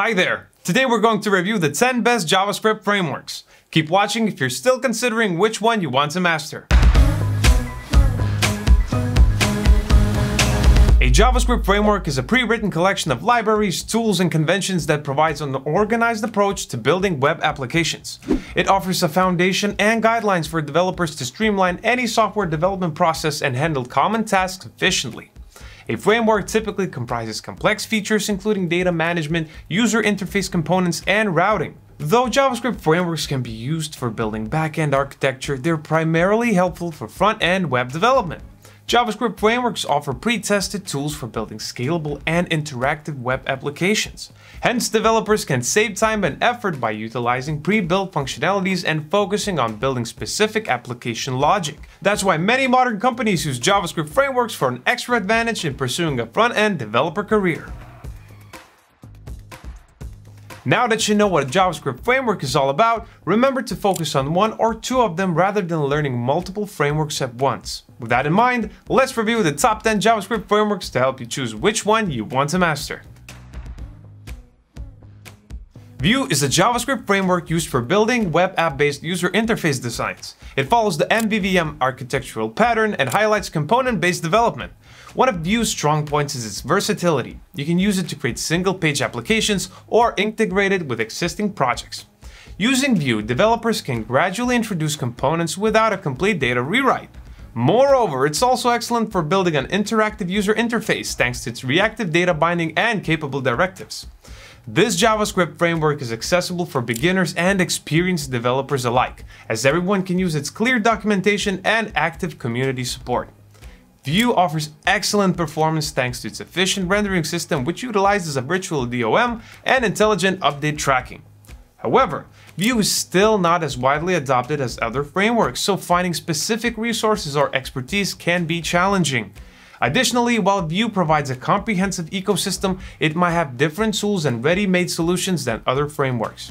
Hi there! Today we're going to review the 10 best JavaScript frameworks. Keep watching if you're still considering which one you want to master. A JavaScript framework is a pre-written collection of libraries, tools, and conventions that provides an organized approach to building web applications. It offers a foundation and guidelines for developers to streamline any software development process and handle common tasks efficiently. A framework typically comprises complex features including data management, user interface components, and routing. Though JavaScript frameworks can be used for building back-end architecture, they're primarily helpful for front-end web development. JavaScript frameworks offer pre-tested tools for building scalable and interactive web applications. Hence, developers can save time and effort by utilizing pre-built functionalities and focusing on building specific application logic. That's why many modern companies use JavaScript frameworks for an extra advantage in pursuing a front-end developer career. Now that you know what a JavaScript framework is all about, remember to focus on one or two of them rather than learning multiple frameworks at once. With that in mind, let's review the top 10 JavaScript frameworks to help you choose which one you want to master. Vue is a JavaScript framework used for building web app-based user interface designs. It follows the MVVM architectural pattern and highlights component-based development. One of Vue's strong points is its versatility. You can use it to create single-page applications or integrate it with existing projects. Using Vue, developers can gradually introduce components without a complete data rewrite. Moreover, it's also excellent for building an interactive user interface thanks to its reactive data binding and capable directives. This JavaScript framework is accessible for beginners and experienced developers alike, as everyone can use its clear documentation and active community support. Vue offers excellent performance thanks to its efficient rendering system which utilizes a virtual DOM and intelligent update tracking. However, Vue is still not as widely adopted as other frameworks, so finding specific resources or expertise can be challenging. Additionally, while Vue provides a comprehensive ecosystem, it might have different tools and ready-made solutions than other frameworks.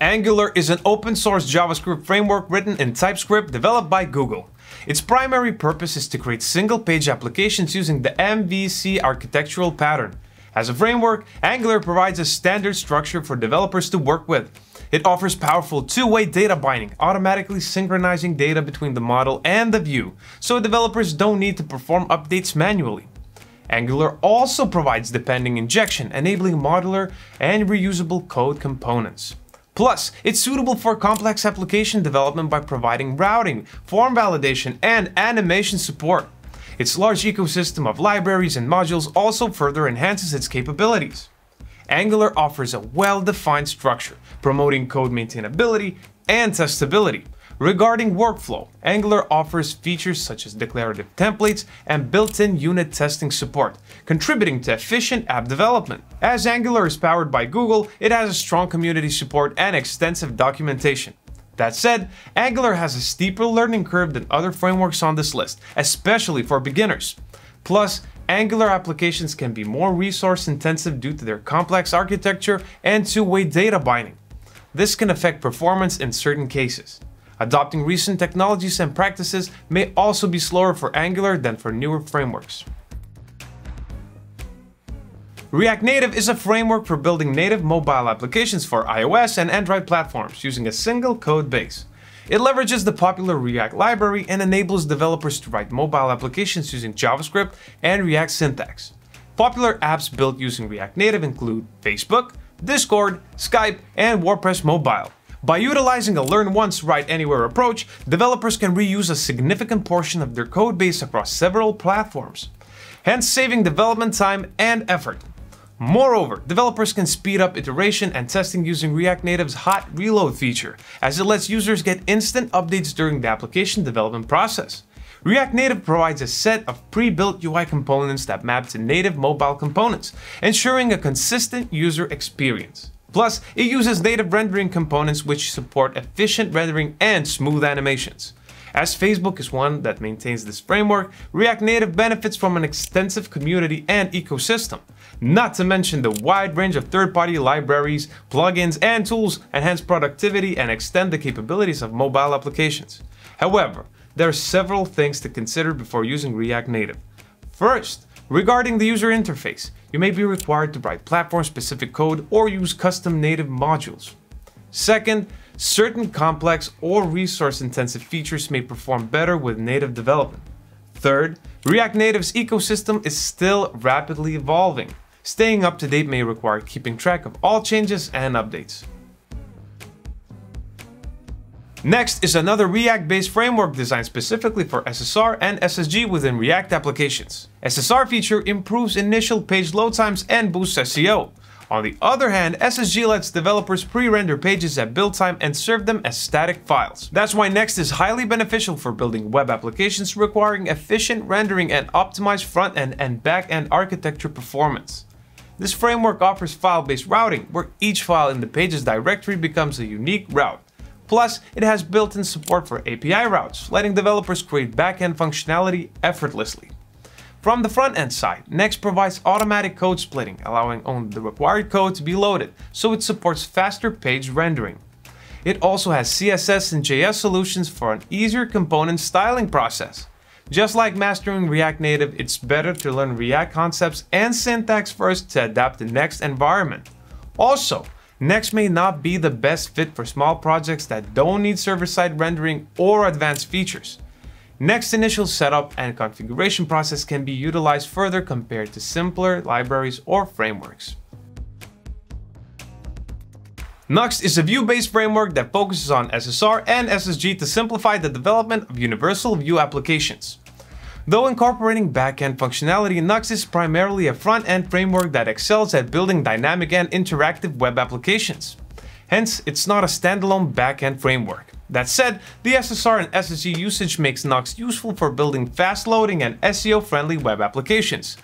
Angular is an open source JavaScript framework written in TypeScript developed by Google. Its primary purpose is to create single page applications using the MVC architectural pattern. As a framework, Angular provides a standard structure for developers to work with. It offers powerful two-way data binding, automatically synchronizing data between the model and the view, so developers don't need to perform updates manually. Angular also provides dependent injection, enabling modular and reusable code components. Plus, it's suitable for complex application development by providing routing, form validation, and animation support. Its large ecosystem of libraries and modules also further enhances its capabilities. Angular offers a well-defined structure, promoting code maintainability and testability, Regarding workflow, Angular offers features such as declarative templates and built-in unit testing support, contributing to efficient app development. As Angular is powered by Google, it has a strong community support and extensive documentation. That said, Angular has a steeper learning curve than other frameworks on this list, especially for beginners. Plus, Angular applications can be more resource intensive due to their complex architecture and two-way data binding. This can affect performance in certain cases. Adopting recent technologies and practices may also be slower for Angular than for newer frameworks. React Native is a framework for building native mobile applications for iOS and Android platforms using a single code base. It leverages the popular React library and enables developers to write mobile applications using JavaScript and React syntax. Popular apps built using React Native include Facebook, Discord, Skype, and WordPress Mobile. By utilizing a learn once, write anywhere approach, developers can reuse a significant portion of their code base across several platforms, hence saving development time and effort. Moreover, developers can speed up iteration and testing using React Native's hot reload feature, as it lets users get instant updates during the application development process. React Native provides a set of pre-built UI components that map to native mobile components, ensuring a consistent user experience. Plus, it uses native rendering components which support efficient rendering and smooth animations. As Facebook is one that maintains this framework, React Native benefits from an extensive community and ecosystem, not to mention the wide range of third-party libraries, plugins, and tools enhance productivity and extend the capabilities of mobile applications. However, there are several things to consider before using React Native. First, regarding the user interface, you may be required to write platform-specific code or use custom native modules. Second, certain complex or resource-intensive features may perform better with native development. Third, React Native's ecosystem is still rapidly evolving. Staying up to date may require keeping track of all changes and updates. Next is another React-based framework designed specifically for SSR and SSG within React applications. SSR feature improves initial page load times and boosts SEO. On the other hand, SSG lets developers pre-render pages at build time and serve them as static files. That's why Next is highly beneficial for building web applications requiring efficient rendering and optimized front-end and back-end architecture performance. This framework offers file-based routing, where each file in the page's directory becomes a unique route. Plus, it has built-in support for API routes, letting developers create backend functionality effortlessly. From the front-end side, Next provides automatic code splitting, allowing only the required code to be loaded, so it supports faster page rendering. It also has CSS and JS solutions for an easier component styling process. Just like mastering React Native, it's better to learn React concepts and syntax first to adapt the Next environment. Also, Next may not be the best fit for small projects that don't need server-side rendering or advanced features. Next initial setup and configuration process can be utilized further compared to simpler libraries or frameworks. Nuxt is a Vue-based framework that focuses on SSR and SSG to simplify the development of universal Vue applications. Though incorporating backend functionality, Nuxt is primarily a front-end framework that excels at building dynamic and interactive web applications. Hence, it's not a standalone backend framework. That said, the SSR and SSG usage makes Nuxt useful for building fast-loading and SEO-friendly web applications.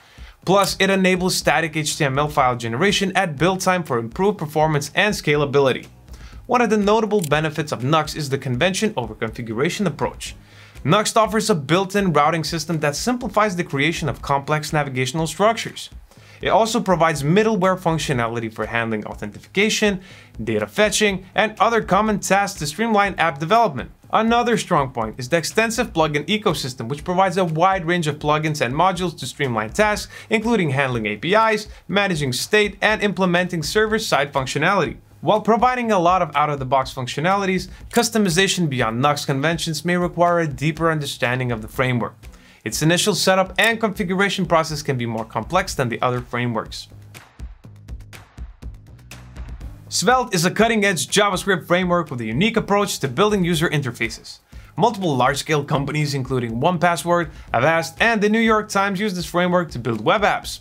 Plus, it enables static HTML file generation at build time for improved performance and scalability. One of the notable benefits of Nuxt is the convention over configuration approach. Nuxt offers a built-in routing system that simplifies the creation of complex navigational structures. It also provides middleware functionality for handling authentication, data fetching, and other common tasks to streamline app development. Another strong point is the extensive plugin ecosystem, which provides a wide range of plugins and modules to streamline tasks, including handling APIs, managing state, and implementing server-side functionality. While providing a lot of out-of-the-box functionalities, customization beyond Nuxt conventions may require a deeper understanding of the framework. Its initial setup and configuration process can be more complex than the other frameworks. Svelte is a cutting-edge JavaScript framework with a unique approach to building user interfaces. Multiple large-scale companies including 1Password, Avast, and the New York Times use this framework to build web apps.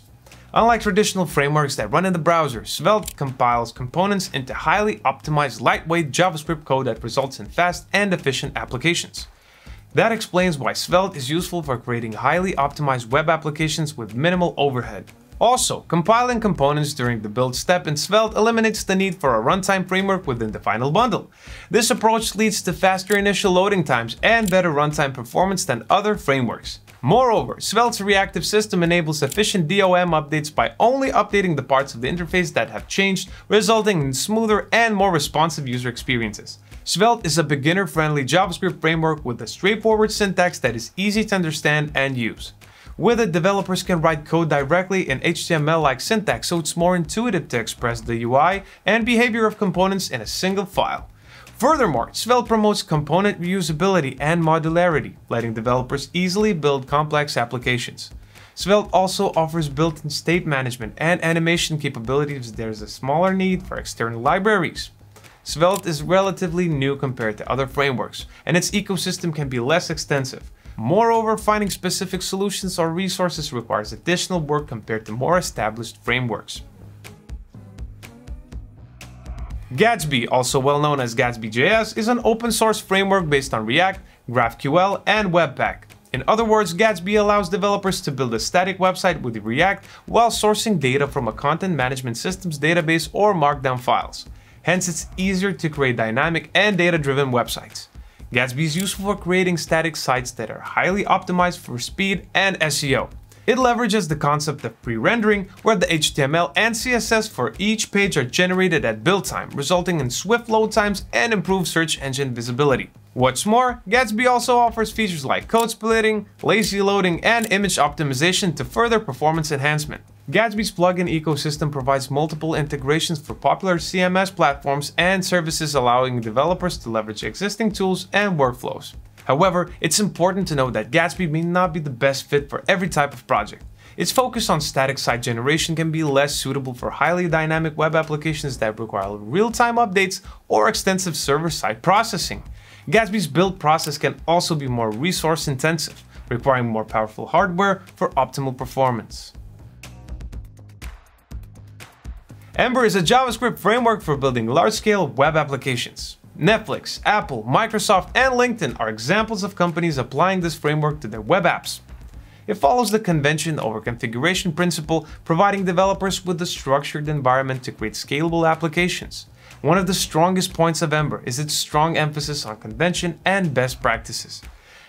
Unlike traditional frameworks that run in the browser, Svelte compiles components into highly optimized lightweight JavaScript code that results in fast and efficient applications. That explains why Svelte is useful for creating highly optimized web applications with minimal overhead. Also, compiling components during the build step in Svelte eliminates the need for a runtime framework within the final bundle. This approach leads to faster initial loading times and better runtime performance than other frameworks. Moreover, Svelte's reactive system enables efficient DOM updates by only updating the parts of the interface that have changed, resulting in smoother and more responsive user experiences. Svelte is a beginner-friendly JavaScript framework with a straightforward syntax that is easy to understand and use. With it, developers can write code directly in HTML-like syntax, so it's more intuitive to express the UI and behavior of components in a single file. Furthermore, Svelte promotes component reusability and modularity, letting developers easily build complex applications. Svelte also offers built-in state management and animation capabilities there's a smaller need for external libraries. Svelte is relatively new compared to other frameworks, and its ecosystem can be less extensive. Moreover, finding specific solutions or resources requires additional work compared to more established frameworks. Gatsby, also well known as Gatsby.js, is an open source framework based on React, GraphQL, and Webpack. In other words, Gatsby allows developers to build a static website with React while sourcing data from a content management system's database or markdown files. Hence, it's easier to create dynamic and data-driven websites. Gatsby is useful for creating static sites that are highly optimized for speed and SEO. It leverages the concept of pre-rendering, where the HTML and CSS for each page are generated at build time, resulting in swift load times and improved search engine visibility. What's more, Gatsby also offers features like code splitting, lazy loading, and image optimization to further performance enhancement. Gatsby's plugin ecosystem provides multiple integrations for popular CMS platforms and services allowing developers to leverage existing tools and workflows. However, it's important to note that Gatsby may not be the best fit for every type of project. Its focus on static site generation can be less suitable for highly dynamic web applications that require real-time updates or extensive server-side processing. Gatsby's build process can also be more resource intensive, requiring more powerful hardware for optimal performance. Ember is a JavaScript framework for building large-scale web applications. Netflix, Apple, Microsoft, and LinkedIn are examples of companies applying this framework to their web apps. It follows the convention over configuration principle, providing developers with a structured environment to create scalable applications. One of the strongest points of Ember is its strong emphasis on convention and best practices.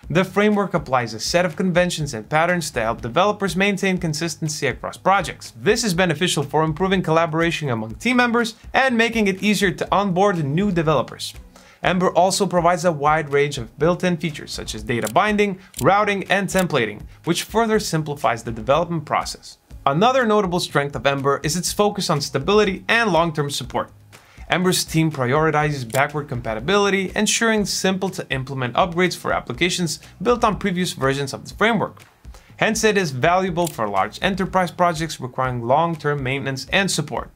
The framework applies a set of conventions and patterns to help developers maintain consistency across projects. This is beneficial for improving collaboration among team members and making it easier to onboard new developers. Ember also provides a wide range of built-in features such as data binding, routing, and templating, which further simplifies the development process. Another notable strength of Ember is its focus on stability and long-term support. Ember's team prioritizes backward compatibility, ensuring simple to implement upgrades for applications built on previous versions of the framework. Hence, it is valuable for large enterprise projects requiring long-term maintenance and support.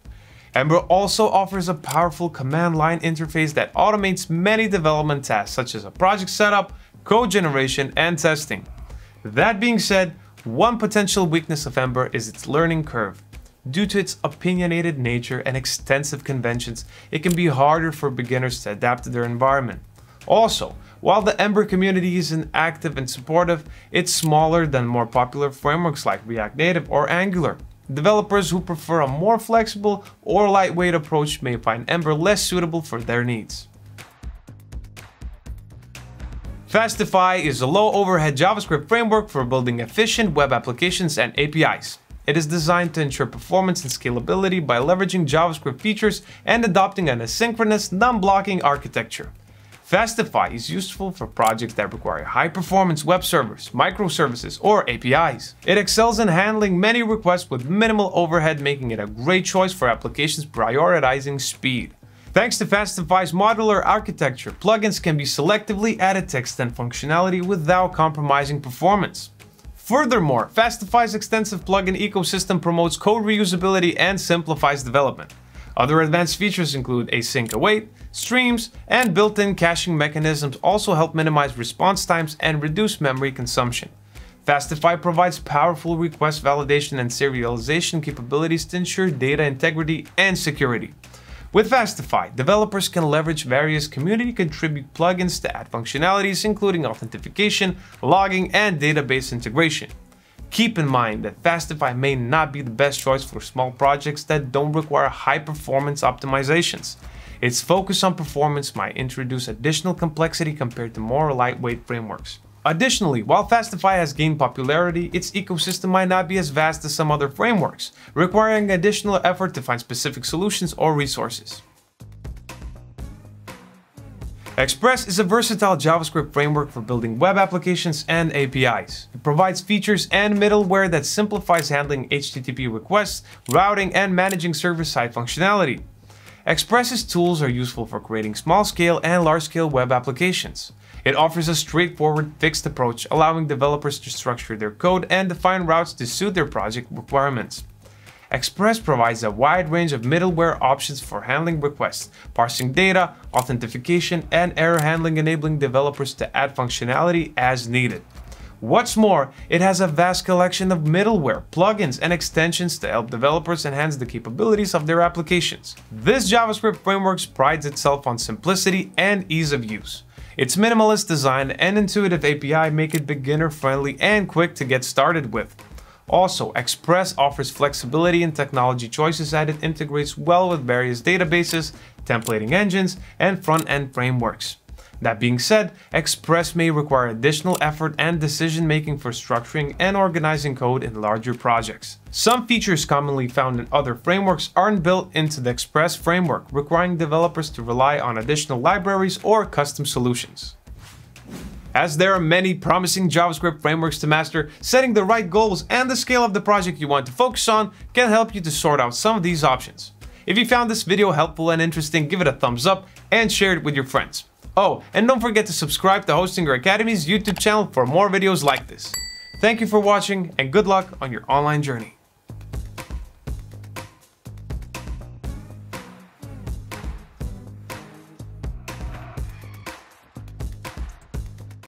Ember also offers a powerful command line interface that automates many development tasks such as a project setup, code generation, and testing. That being said, one potential weakness of Ember is its learning curve. Due to its opinionated nature and extensive conventions, it can be harder for beginners to adapt to their environment. Also, while the Ember community isn't active and supportive, it's smaller than more popular frameworks like React Native or Angular. Developers who prefer a more flexible or lightweight approach may find Ember less suitable for their needs. Fastify is a low overhead JavaScript framework for building efficient web applications and APIs. It is designed to ensure performance and scalability by leveraging JavaScript features and adopting an asynchronous, non-blocking architecture. Fastify is useful for projects that require high-performance web servers, microservices, or APIs. It excels in handling many requests with minimal overhead, making it a great choice for applications prioritizing speed. Thanks to Fastify's modular architecture, plugins can be selectively added to extend functionality without compromising performance. Furthermore, Fastify's extensive plugin ecosystem promotes code reusability and simplifies development. Other advanced features include async await, streams, and built-in caching mechanisms also help minimize response times and reduce memory consumption. Fastify provides powerful request validation and serialization capabilities to ensure data integrity and security. With Fastify, developers can leverage various community contribute plugins to add functionalities including authentication, logging, and database integration. Keep in mind that Fastify may not be the best choice for small projects that don't require high performance optimizations. Its focus on performance might introduce additional complexity compared to more lightweight frameworks. Additionally, while Fastify has gained popularity, its ecosystem might not be as vast as some other frameworks, requiring additional effort to find specific solutions or resources. Express is a versatile JavaScript framework for building web applications and APIs. It provides features and middleware that simplifies handling HTTP requests, routing, and managing server-side functionality. Express's tools are useful for creating small-scale and large-scale web applications. It offers a straightforward, fixed approach, allowing developers to structure their code and define routes to suit their project requirements. Express provides a wide range of middleware options for handling requests, parsing data, authentication, and error handling enabling developers to add functionality as needed. What's more, it has a vast collection of middleware, plugins, and extensions to help developers enhance the capabilities of their applications. This JavaScript framework prides itself on simplicity and ease of use. Its minimalist design and intuitive API make it beginner-friendly and quick to get started with. Also, Express offers flexibility in technology choices as it integrates well with various databases, templating engines, and front-end frameworks. That being said, Express may require additional effort and decision making for structuring and organizing code in larger projects. Some features commonly found in other frameworks aren't built into the Express framework, requiring developers to rely on additional libraries or custom solutions. As there are many promising JavaScript frameworks to master, setting the right goals and the scale of the project you want to focus on can help you to sort out some of these options. If you found this video helpful and interesting, give it a thumbs up and share it with your friends. Oh, and don't forget to subscribe to Hostinger Academy's YouTube channel for more videos like this. Thank you for watching and good luck on your online journey.